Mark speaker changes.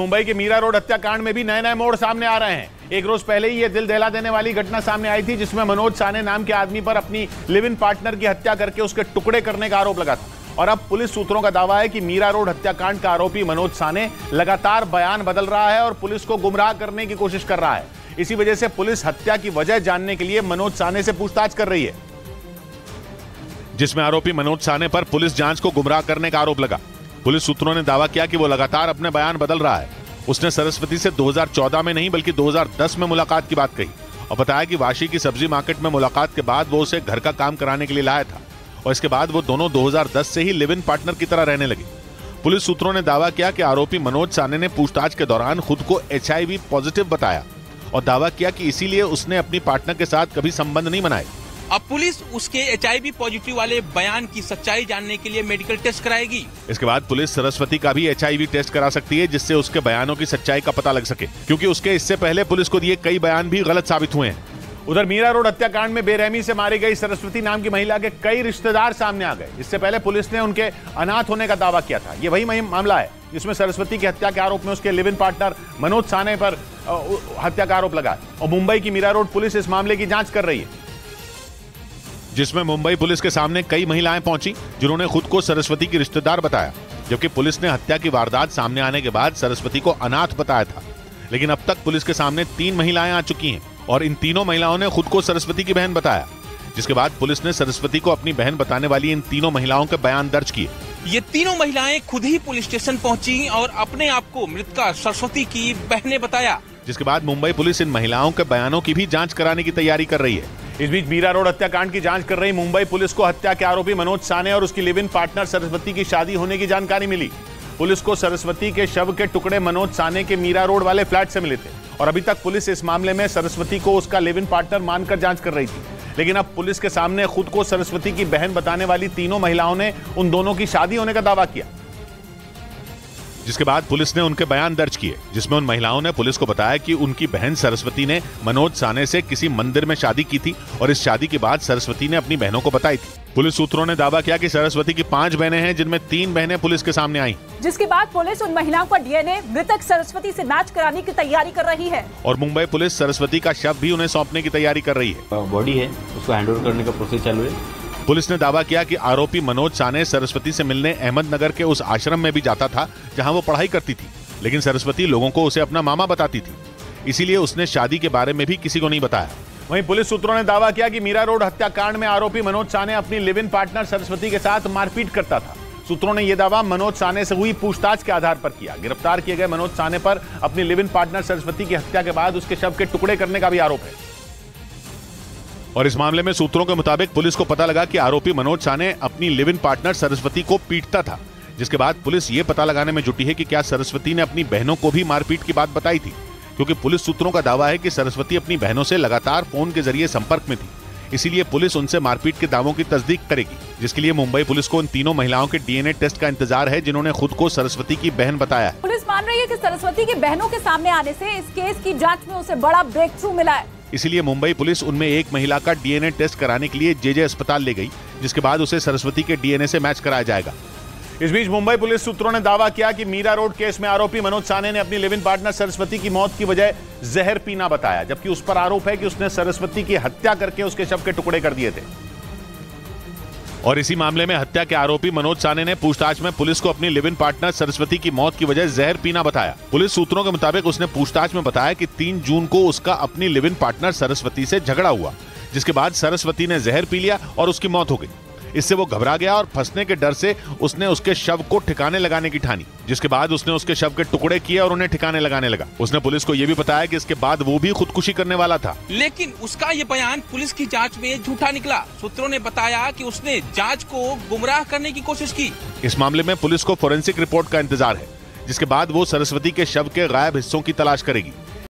Speaker 1: मुंबई के मीरा रोड हत्याकांड में भी नए नए मोड़ सामने आ रहे हैं। एक रोज पहले ही ये दिल दहला देने वाली घटना सामने आई थी, जिसमें मनोज साने नाम के आदमी पर अपनी लिव इन पार्टनर की हत्या करके उसके टुकड़े करने का आरोप लगा था। और अब पुलिस सूत्रों का दावा है कि मीरा रोड हत्याकांड का आरोपी मनोज साने लगातार बयान बदल रहा है और पुलिस को गुमराह करने की कोशिश कर रहा है। इसी वजह से पुलिस हत्या की वजह जानने के लिए मनोज साने से पूछताछ कर रही है, जिसमें आरोपी मनोज साने पर पुलिस जाँच को गुमराह करने का आरोप लगा। पुलिस सूत्रों ने दावा किया कि वो लगातार अपने बयान बदल रहा है। उसने सरस्वती से 2014 में नहीं, बल्कि 2010 में मुलाकात की बात कही और बताया कि वाशी की सब्ज़ी मार्केट में मुलाकात के बाद वो उसे घर का काम कराने के लिए लाया था और इसके बाद वो दोनों 2010 से ही लिव इन पार्टनर की तरह रहने लगे। पुलिस सूत्रों ने दावा किया कि आरोपी मनोज साने ने पूछताछ के दौरान खुद को एचआईवी पॉजिटिव बताया और दावा किया कि इसीलिए उसने अपनी पार्टनर के साथ कभी संबंध नहीं बनाए।
Speaker 2: अब पुलिस उसके एचआईवी पॉजिटिव वाले बयान की सच्चाई जानने के लिए मेडिकल टेस्ट कराएगी।
Speaker 1: इसके बाद पुलिस सरस्वती का भी एचआईवी टेस्ट करा सकती है जिससे उसके बयानों की सच्चाई का पता लग सके। क्योंकि उसके इससे पहले पुलिस को दिए कई बयान भी गलत साबित हुए हैं। उधर मीरा रोड हत्याकांड में बेरहमी से मारी गई सरस्वती नाम की महिला के कई रिश्तेदार सामने आ गए। इससे पहले पुलिस ने उनके अनाथ होने का दावा किया था। ये वही मामला है जिसमें सरस्वती की हत्या के आरोप में उसके live in partner Manoj Sane पर हत्या का आरोप लगा। और मुंबई की मीरा रोड पुलिस इस मामले की जाँच कर रही है। जिसमें मुंबई पुलिस के सामने कई महिलाएँ पहुँची जिन्होंने खुद को सरस्वती की रिश्तेदार बताया जबकि पुलिस ने हत्या की वारदात सामने आने के बाद सरस्वती को अनाथ बताया था। लेकिन अब तक पुलिस के सामने तीन महिलाएँ आ चुकी हैं और इन तीनों महिलाओं ने खुद को सरस्वती की बहन बताया जिसके बाद पुलिस ने सरस्वती को अपनी बहन बताने वाली इन तीनों महिलाओं के बयान दर्ज किए।
Speaker 2: ये तीनों महिलाएँ खुद ही पुलिस स्टेशन पहुँची और अपने आप को मृतका सरस्वती की बहने बताया।
Speaker 1: जिसके बाद मुंबई पुलिस इन महिलाओं के बयानों की भी जाँच कराने की तैयारी कर रही है। इस बीच मीरा रोड हत्याकांड की जाँच कर रही मुंबई पुलिस को हत्या के आरोपी मनोज साने और उसकी लिव इन पार्टनर सरस्वती की शादी होने की जानकारी मिली। पुलिस को सरस्वती के शव के टुकड़े मनोज साने के मीरा रोड वाले फ्लैट से मिले थे और अभी तक पुलिस इस मामले में सरस्वती को उसका लिव इन पार्टनर मानकर जाँच कर रही थी। लेकिन अब पुलिस के सामने खुद को सरस्वती की बहन बताने वाली तीनों महिलाओं ने उन दोनों की शादी होने का दावा किया। जिसके बाद पुलिस ने उनके बयान दर्ज किए जिसमें उन महिलाओं ने पुलिस को बताया कि उनकी बहन सरस्वती ने मनोज साने से किसी मंदिर में शादी की थी और इस शादी के बाद सरस्वती ने अपनी बहनों को बताई थी। पुलिस सूत्रों ने दावा किया कि सरस्वती की पाँच बहनें हैं जिनमें तीन बहनें पुलिस के सामने आई।
Speaker 3: जिसके बाद पुलिस उन महिलाओं का डीएनए मृतक सरस्वती से मैच कराने की तैयारी कर रही है।
Speaker 1: और मुंबई पुलिस सरस्वती का शव भी उन्हें सौंपने की तैयारी कर रही है।
Speaker 4: बॉडी है उसको हैंड करने का प्रोसेस चालू है।
Speaker 1: पुलिस ने दावा किया कि आरोपी मनोज साने सरस्वती से मिलने अहमदनगर के उस आश्रम में भी जाता था, जहाँ वो पढ़ाई करती थी। लेकिन सरस्वती लोगों को उसे अपना मामा बताती थी। इसीलिए उसने शादी के बारे में भी किसी को नहीं बताया। वहीं पुलिस सूत्रों ने दावा किया कि मीरा रोड हत्याकांड में आरोपी मनोज साने अपनी लिव इन पार्टनर सरस्वती के साथ मारपीट करता था। सूत्रों ने यह दावा मनोज साने से हुई पूछताछ के आधार पर किया। गिरफ़्तार किए गए मनोज साने पर अपनी लिव इन पार्टनर सरस्वती की हत्या के बाद उसके शव के टुकड़े करने का भी आरोप है। और इस मामले में सूत्रों के मुताबिक पुलिस को पता लगा कि आरोपी मनोज झा ने अपनी लिव इन पार्टनर सरस्वती को पीटता था, जिसके बाद पुलिस ये पता लगाने में जुटी है कि क्या सरस्वती ने अपनी बहनों को भी मारपीट की बात बताई थी, क्योंकि पुलिस सूत्रों का दावा है कि सरस्वती अपनी बहनों से लगातार फ़ोन के ज़रिए संपर्क में थी। इसीलिए पुलिस उनसे मारपीट के दावों की तस्दीक करेगी, जिसके लिए मुंबई पुलिस को इन तीनों महिलाओं के डीएनए टेस्ट का इंतज़ार है, जिन्होंने खुद को सरस्वती की बहन बताया।
Speaker 3: पुलिस मान रही है कि सरस्वती की बहनों के सामने आने से इस केस की जाँच में उसे बड़ा ब्रेक थ्रू मिला है।
Speaker 1: इसीलिए मुंबई पुलिस उनमें एक महिला का डीएनए टेस्ट कराने के लिए जेजे अस्पताल ले गई, जिसके बाद उसे सरस्वती के डीएनए से मैच कराया जाएगा। इस बीच मुंबई पुलिस सूत्रों ने दावा किया कि मीरा रोड केस में आरोपी मनोज साने ने अपनी लिविन पार्टनर सरस्वती की मौत की वजह जहर पीना बताया, जबकि उस पर आरोप है कि उसने सरस्वती की हत्या करके उसके शव के टुकड़े कर दिए थे। और इसी मामले में हत्या के आरोपी मनोज साने ने पूछताछ में पुलिस को अपनी लिव इन पार्टनर सरस्वती की मौत की वजह जहर पीना बताया। पुलिस सूत्रों के मुताबिक उसने पूछताछ में बताया कि तीन जून को उसका अपनी लिव इन पार्टनर सरस्वती से झगड़ा हुआ, जिसके बाद सरस्वती ने जहर पी लिया और उसकी मौत हो गई। इससे वो घबरा गया और फंसने के डर से उसने उसके शव को ठिकाने लगाने की ठानी। जिसके बाद उसने उसके शव के टुकड़े किए और उन्हें ठिकाने लगाने लगा। उसने पुलिस को यह भी बताया कि इसके बाद वो भी खुदकुशी करने वाला था।
Speaker 2: लेकिन उसका ये बयान पुलिस की जाँच में झूठा निकला। सूत्रों ने बताया कि उसने जाँच को गुमराह करने की कोशिश की।
Speaker 1: इस मामले में पुलिस को फोरेंसिक रिपोर्ट का इंतज़ार है जिसके बाद वो सरस्वती के शव के गायब हिस्सों की तलाश करेगी।